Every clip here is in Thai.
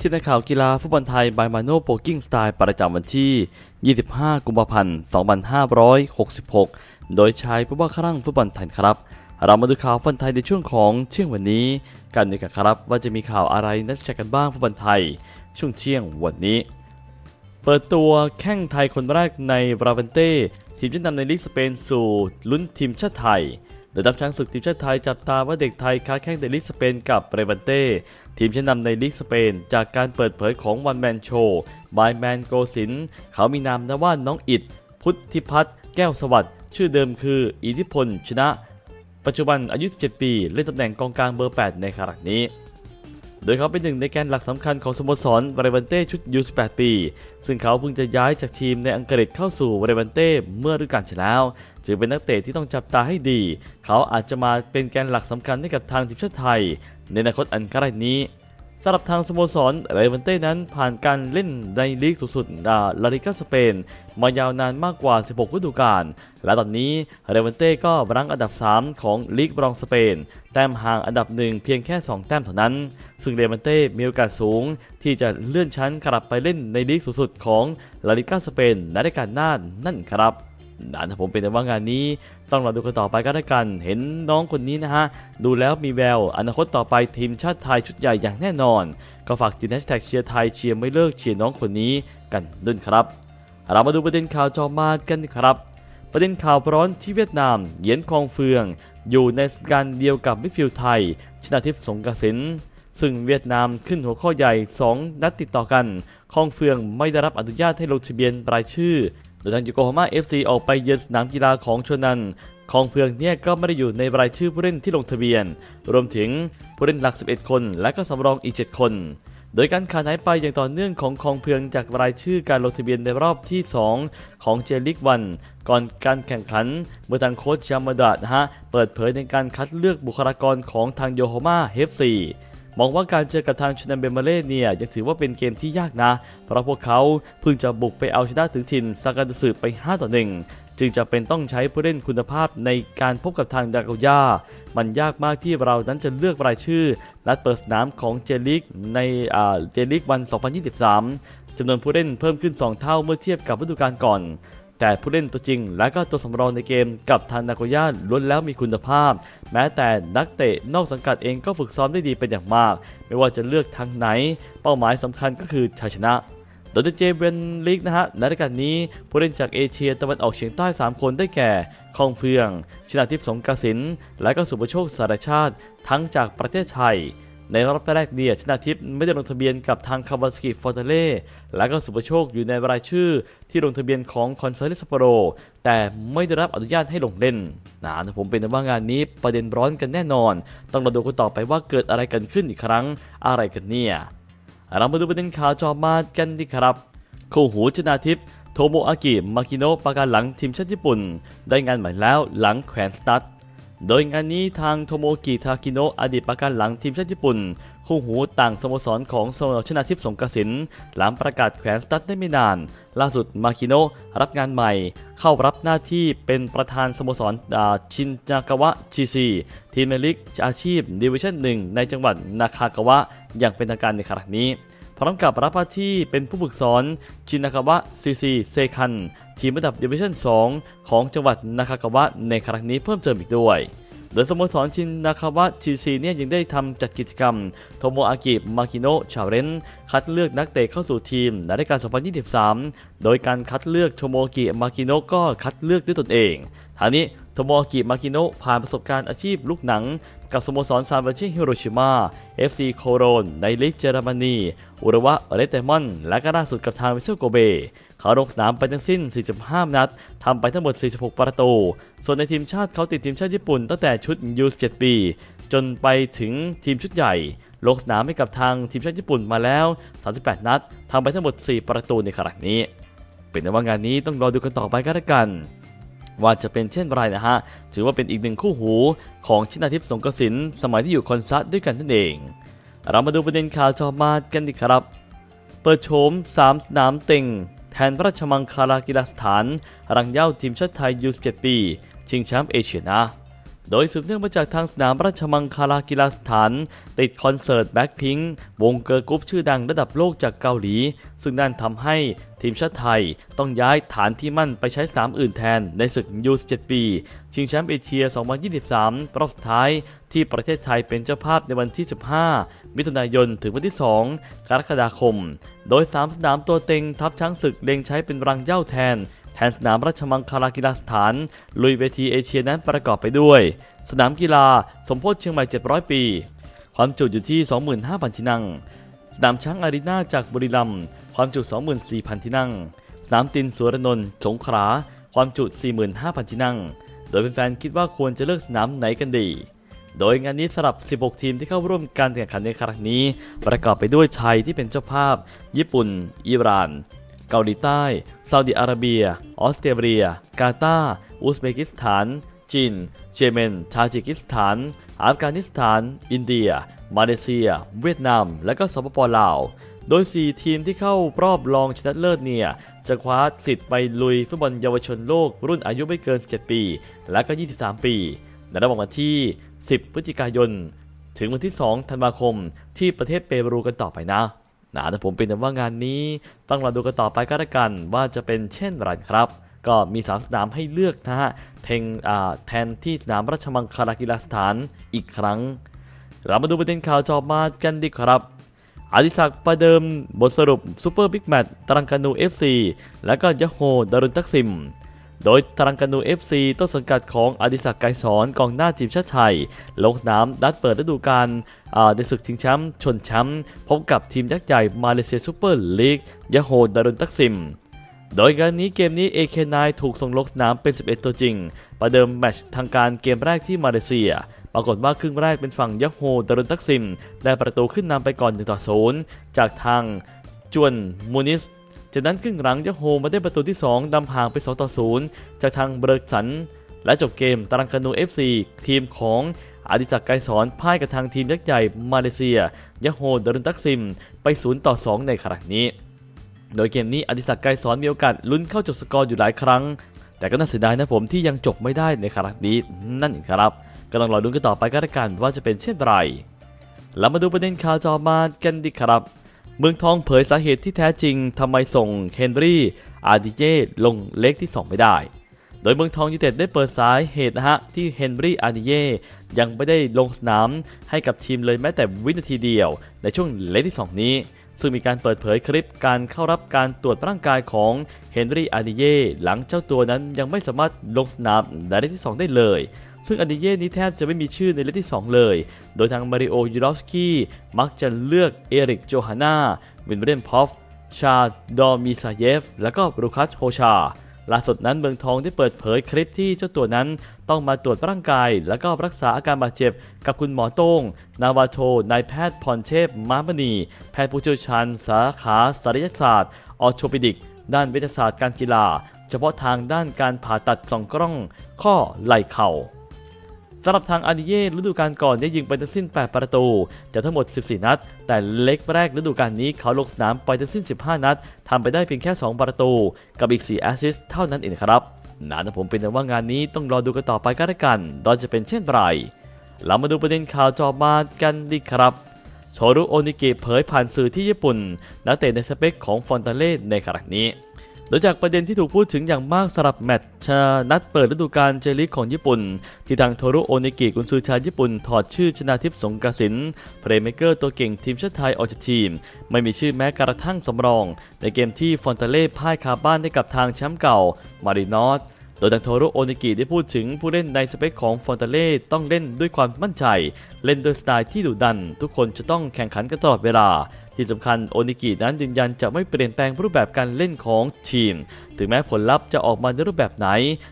ที่ในข่าวกีฬาฟุตบอลไทยบายมาโนโปกิ้งสไตล์ประจำวันที่ 25 กุมภาพันธ์ 2566 โดยชายผู้ว่าครั่งฟุตบอลไทยครับ เรามาดูข่าวฟุตบอลไทยในช่วงของเที่ยงวันนี้ กันดีกันครับว่าจะมีข่าวอะไรน่าสนใจกันบ้างฟุตบอลไทย ช่วงเที่ยงวันนี้ เปิดตัวแข้งไทยคนแรกในบราเวนเต้ทีมชั้นนำในลีกสเปนสู่ลุ้นทีมชาติไทย โดยทัพช้างศึกทีมชาติไทยจับตาว่าเด็กไทยค้าแข่งในลีกสเปนกับเรบันเต้ ทีมชั้นนำในลีกสเปน จากการเปิดเผยของ One Man Show by แมนโกสินเขามีนามนะว่าน้องอิดพุทธิพัฒน์แก้วสวัสดิ์ชื่อเดิมคือ อิทธิพลชนะ ปัจจุบันอายุ 17 ปี เล่นตำแหน่งกองกลางเบอร์ 8 ในขณะนี้ โดยเขาเป็นหนึ่งในแกนหลักสำคัญของสโมสรเลบันเต้ชุด U18 ปี ซึ่งเขาเพิ่งจะย้ายจากทีมในอังกฤษเข้าสู่เลบันเต้เมื่อฤดูกาลที่แล้ว จึงเป็นนักเตะที่ต้องจับตาให้ดี เขาอาจจะมาเป็นแกนหลักสำคัญให้กับทางทีมชาติไทย ในอนาคตอันใกล้นี้ำหรับทางสโมสรเรเวนเต้นั้นผ่านการเล่นในลีกสูงสุดลาลิกาสเปน มายาวนานมากกว่า 16 ฤดูกาล และตอนนี้เรเวนเต้ก็รั้งอันดับ 3 ของลีกบรองสเปน แต้มห่างอันดับหนึ่งเพียงแค่ 2 แต้มเท่านั้น ซึ่งเรเวนเต้มีโอกาสสูง ที่จะเลื่อนชั้นกลับไปเล่นในลีกสูงสุดของลาลิกาสเปนในรายการหน้านั่นครับ นะผมเป็นแต่ว่างานนี้ต้องรอดูกันต่อไปก็ได้กัน เห็นน้องคนนี้นะฮะ ดูแล้วมีแววอนาคตต่อไปทีมชาติไทยชุดใหญ่อย่างแน่นอน ก็ฝากติดแฮชแท็กเชียร์ไทยเชียร์ไม่เลิกเชียร์น้องคนนี้กันด้วยครับ เรามาดูประเด็นข่าวต่อมากันครับ ประเด็นข่าวร้อนที่เวียดนาม เหงียนคองเฟือง อยู่ในสถานการณ์เดียวกับมิดฟิลด์ไทย ชนาธิปสรงกระสินธ์ซึ่งเวียดนามขึ้นหัวข้อใหญ่ 2 นัดติดต่อกันคองเฟืองไม่ได้รับอนุญาตให้ลงทะเบียนรายชื่อ โดยทางโยโกฮาม่า FC ออกไปเยือนสนามกีฬาของชนันคองเฟืองเนี่ยก็ไม่ได้อยู่ในรายชื่อผู้เล่นที่ลงทะเบียน รวมถึงผู้เล่นหลัก 11 คน และก็สำรองอีก 7 คน โดยการขาดหายไปอย่างต่อเนื่องของคองเฟืองจากรายชื่อการลงทะเบียนในรอบที่ 2 ของเจลีกวัน ก่อนการแข่งขันเมื่อทางโค้ชยามาดะนะฮะเปิดเผยในการคัดเลือกบุคลากรของทางโยโกฮาม่า FC มองว่าการเจอกับทางชนาเบมาเล่เนี่ยยังถือว่าเป็นเกมที่ยากนะ เพราะพวกเขาเพิ่งจะบุกไปเอาชนะถึงถิ่นซากาดสึไป 5 ต่อ 1 จึงจะเป็นต้องใช้ผู้เล่นคุณภาพในการพบกับทางดากายามันยากมากที่เรานั้นจะเลือกรายชื่อและเปิดสนามของเจลิกในเจลิกวัน 2023จำนวนผู้เล่นเพิ่มขึ้น 2 เท่าเมื่อเทียบกับฤดูกาลก่อน แต่ผู้เล่นตัวจริง และก็ตัวสำรองในเกมกับทางนาโกย่าล้วนแล้วมีคุณภาพ แม้แต่นักเตะนอกสังกัดเองก็ฝึกซ้อมได้ดีเป็นอย่างมาก ไม่ว่าจะเลือกทางไหน เป้าหมายสำคัญก็คือชัยชนะโดยเจวันลีกนะฮะในรายการนี้ผู้เล่นจากเอเชียตะวันออกเฉียงใต้ 3 คนได้แก่คองเฟือง ชนาธิปสรงกระสินธ์ และก็สุภโชคสารชาติ ทั้งจากประเทศไทย ในรอบแรกเนี่ยชนาธิปไม่ได้ลงทะเบียนกับทางคาวาซากิฟรอนตาเล่และก็สุภโชคอยู่ในรายชื่อที่ลงทะเบียนของคอนซาโดเลซัปโปโร แต่ไม่ได้รับอนุญาตให้ลงเล่นนะผมเป็นว่างานนี้ประเด็นร้อนกันแน่นอน ต้องมาดูกันต่อไปว่าเกิดอะไรกันขึ้นอีกครั้งอะไรกันเนี่ยเรามาดูประเด็นข่าวจอมากันดีครับคู่หูชนาทิพย์โทโมอากิมากิโนะประการหลังทีมชาติญี่ปุ่น ได้งานใหม่แล้วหลังแขวนสตั๊ด โดยงานนี้ทางโทโมกิทากิโนะอดีตประกันหลังทีมชาติญี่ปุ่น คู่หูต่างสโมสรของสโมสรชนาทิพย์สงกสินหลังประกาศแขวนสตั๊ดได้ไม่นาน ล่าสุดมากิโนะรับงานใหม่ เข้ารับหน้าที่เป็นประธานสโมสรชินากาวะชีซีทีมในลีกอาชีพดิวิชั่นหนึ่งในจังหวัดคานากาวะอย่างเป็นทางการในครั้งนี้ พร้อมกับรับหน้าที่เป็นผู้ฝึกสอนชินากาวะ CC Second ทีมระดับดิวิชั่น 2 ของจังหวัดคานากาวะในครั้งนี้เพิ่มเติมอีกด้วย โดยสโมสรชินากาวะชีซีเนี่ยยังได้ทำจัดกิจกรรม โทโมอากิมากิโนะ challenge คัดเลือกนักเตะเข้าสู่ทีมในรายการ 2023 โดยการคัดเลือกโทโมอากิมากิโนะก็คัดเลือกด้วยตนเองทางนี้โทโมอากิมากิโนะผ่านประสบการณ์อาชีพลูกหนัง กับสโมสรซานเฟรซเซฮิโรชิมา FC โคโรนในลีกเยอรมนี อุราวะเรดไดมอนส์ และก็ล่าสุดกับทางวิเซลโกเบ เขาลงสนามไปทั้งสิ้น 45 นัดทำไปทั้งหมด 46 ประตูส่วนในทีมชาติเขาติดทีมชาติญี่ปุ่นตั้งแต่ชุด U17 ปี จนไปถึงทีมชุดใหญ่ ลงสนามให้กับทางทีมชาติญี่ปุ่นมาแล้ว 38 นัดทำไปทั้งหมด 4 ประตูในครั้งนี้ เป็นว่างานนี้ต้องรอดูกันต่อไปก็แล้วกันว่าจะเป็นเช่นไรนะฮะ ถือว่าเป็นอีกหนึ่งคู่หูของชินาทิพย์สงกสินสมัยที่อยู่คอนซัตด้วยกันนั่นเอง เรามาดูประเด็นข่าวจอมากันดีครับ เปิดโฉม3สนามเต็ง แทนพระราชมังคลากีฬาสถาน รังเย้าทีมชาติไทยยู17ปี ชิงแชมป์เอเชียนะ โดยสืบเนื่องมาจากทางสนามราชมังคลากีฬาสถาน ติดคอนเสิร์ตแบ็คพิงวงเกิร์ลกรุ๊ปชื่อดังระดับโลกจากเกาหลี ซึ่งนั่นทำให้ทีมชาติไทยต้องย้ายฐานที่มั่นไปใช้สนามอื่นแทนในศึก U17ปี ชิงแชมป์เอเชีย 2023 รอบสุดท้ายที่ประเทศไทยเป็นเจ้าภาพในวันที่ 15 มิถุนายน ถึงวันที่ 2 กรกฎาคม โดย 3 สนามตัวเต็งทัพช้างศึกเล็งใช้เป็นรังเหย้าแทน แทนสนามราชมังคลากีฬาสถาน ลุยเวทีเอเชียนั้นประกอบไปด้วย สนามกีฬาสมโพธิเชียงใหม่ 700 ปี ความจุอยู่ที่ 25,000 ที่นั่ง สนามช้างอารีนาจากบุรีรัมย์ความจุ 24,000 ที่นั่ง สนามตินสุวรรณนท์สงขลาความจุ 45,000 ที่นั่ง โดยแฟนๆคิดว่าควรจะเลือกสนามไหนกันดี โดยงานนี้สำหรับ 16 ทีมที่เข้าร่วมการแข่งขันในครั้งนี้ ประกอบไปด้วยไทยที่เป็นเจ้าภาพ ญี่ปุ่น อิหร่าน เกาหลีใต้ซาอุดิอาระเบีย ออสเตรเลีย กาตาร์อุซเบกิสถาน จีนเยเมน ทาจิกิสถาน อัฟกานิสถาน อินเดีย มาเลเซีย เวียดนาม และก็สปปลาว โดย 4 ทีมที่เข้ารอบรองชนะเลิศเนี่ย จะคว้าสิทธิ์ไปลุยฟุตบอลเยาวชนโลกรุ่นอายุไม่เกิน 17 ปี และก็ 23 ปีในระหว่างวันที่ 10 พฤศจิกายน ถึงวันที่ 2 ธันวาคม ที่ประเทศเปรูกันต่อไปนะ นะแต่ผมเป็นแต่ว่างานนี้ต้องรอดูกันต่อไปก็แล้วกันว่าจะเป็นเช่นไรครับ ก็มีสามสนามให้เลือกนะฮะแทนแทนที่สนามราชมังคลากีฬาสถานอีกครั้ง เรามาดูประเด็นข่าวต่อมากันดีครับอดิศักดิ์ประเดิมบทสรุปซูเปอร์บิ๊กแมตช์ตรังกานู FC และก็ยะโฮร์ดารุลทักซิม โดยตรังกานู FC ต้นสังกัดของอดิศักดิ์ไกรษรกองหน้าทีมชาติไทย ลงสนามนัดเปิดฤดูกาล ในศึกชิงแชมป์ชนแชมป์พบกับทีมยักษ์ใหญ่มาเลเซียซูเปอร์ลีกยะโฮร์ดารุลทักซิม โดยการนี้เกมนี้ AK9 ถูกส่งลงสนามเป็น 11 ตัวจริง ประเดิมแมตช์ทางการเกมแรกที่มาเลเซีย ปรากฏว่าครึ่งแรกเป็นฝั่งยะโฮร์ดารุลทักซิม ได้ประตูขึ้นนำไปก่อน1ต่อ0จากทางฮวนมูนิซจากนั้นครึ่งหลังยะโฮมาได้ประตูที่2นำห่างไป 2 ต่อ 0 จากทางเบรกสัน และจบเกมตารังกานู FC ทีมของ อดิศักดิ์ไกรสอนพ่ายกับทางทีมยักษ์ใหญ่มาเลเซียยะโฮดารุนทักซิม ไป0ต่อ2ในครั้งนี้ โดยเกมนี้อดิศักดิ์ไกรสอนมีโอกาสลุ้นเข้าจบสกอร์อยู่หลายครั้ง แต่ก็น่าเสียดายนะผมที่ยังจบไม่ได้ในครั้งนี้นั่นเองครับก็ต้องรอดูกันต่อไปก็แล้วกันว่าจะเป็นเช่นไรเรามาดูประเด็นข่าวต่อมากันดีครับ เมืองทองเผยสาเหตุที่แท้จริงทำไมส่งเฮนรี่อานิเยร์ลงเลกที่ 2 ไม่ได้ โดยเมืองทองยูไนเต็ดได้เปิดสาเหตุนะฮะที่เฮนรี่อานิเยร์ยังไม่ได้ลงสนามให้กับทีมเลยแม้แต่วินาทีเดียว ในช่วงเลกที่ 2 นี้ ซึ่งมีการเปิดเผยคลิปการเข้ารับการตรวจร่างกายของเฮนรี่อานิเยร์หลังเจ้าตัวนั้นยังไม่สามารถลงสนามในเลกที่ 2 ได้เลยซึ่งอานิเยร์นี้แทบจะไม่มีชื่อในเลกที่ 2 เลย โดยทางมาริโอยูรอฟสกี้มักจะเลือกเอริคโจฮาน่าวิลเลียนป็อปป์ ซาร์ดอร์มีร์ซาเยฟ และก็ลูคัสโรชา ล่าสุดนั้นเมืองทองได้เปิดเผยคลิปที่เจ้าตัวนั้นต้องมาตรวจร่างกาย และก็รักษาอาการบาดเจ็บกับคุณหมอโต้ง นาวาโทนายแพทย์พรเชพมามณี แพทย์ผู้เชี่ยวชาญสาขาศัลยศาสตร์ออร์โธปิดิกส์ ด้านวิทยาศาสตร์การกีฬา เฉพาะทางด้านการผ่าตัดส่องกล้อง ข้อไหล่เข่า สำหรับทางอานิเยร์ฤดูกาลก่อนได้ยิงไปทั้งสิ้น 8 ประตู จากทั้งหมด 14 นัด แต่เลกแรกฤดูกาลนี้เขาลงสนามไปทั้งสิ้น 15 นัดทำไปได้เพียงแค่ 2 ประตู กับอีก 4 แอสซิสต์เท่านั้นเองครับนะผมเป็นแต่ว่างานนี้ต้องรอดูกันต่อไปก็แล้วกันว่าจะเป็นเช่นไรเรามาดูประเด็นข่าวต่อมากันดีครับโทรุโอนิกิเผยผ่านสื่อที่ญี่ปุ่น นักเตะในสเปคของฟรอนตาเล่ในครั้งนี้ โดยจากประเด็นที่ถูกพูดถึงอย่างมากสำหรับแมตช์นัดเปิดฤดูกาลเจลีกของญี่ปุ่น ที่ทางโทรุโอนิกิกุนซือชาวญี่ปุ่น ถอดชื่อชนาธิปสรงกระสินเพลย์เมเกอร์ตัวเก่งทีมชาติไทยออกจากทีม ไม่มีชื่อแม้กระทั่งสำรอง ในเกมที่ฟรอนตาเล่พ่ายคาบ้านให้กับทางแชมป์เก่ามารินอสโดยทางโทรุโอนิกิได้พูดถึงผู้เล่นในสเปคของฟรอนตาเล่ต้องเล่นด้วยความมั่นใจ เล่นด้วยสไตล์ที่ดุดัน ทุกคนจะต้องแข่งขันกันตลอดเวลา ที่สำคัญโอนิกินั้นยืนยันจะไม่เปลี่ยนแปลงรูปแบบการเล่นของทีม ถึงแม้ผลลัพธ์จะออกมาในรูปแบบไหน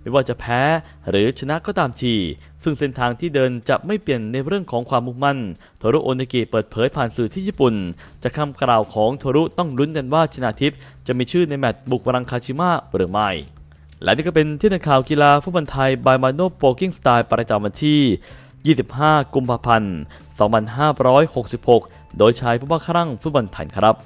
ไม่ว่าจะแพ้หรือชนะก็ตามที ซึ่งเส้นทางที่เดินจะไม่เปลี่ยนในเรื่องของความมุ่งมั่นโทรุโอนิกิเปิดเผยผ่านสื่อที่ญี่ปุ่น จะคำกล่าวของโทรุต้องลุ้นกันว่าชนาทิพย์จะมีชื่อในแมตช์บุกรังคาชิมะหรือไม่และนี่ก็เป็นเที่ยงทันข่าวกีฬาฟุตบอลไทย by มาโนโปกิ้งสไตล์ประจำวันที่ 25 กุมภาพันธ์ 2566 โดยชายผู้บ้าคลั่งฟุตบอลไทยครับ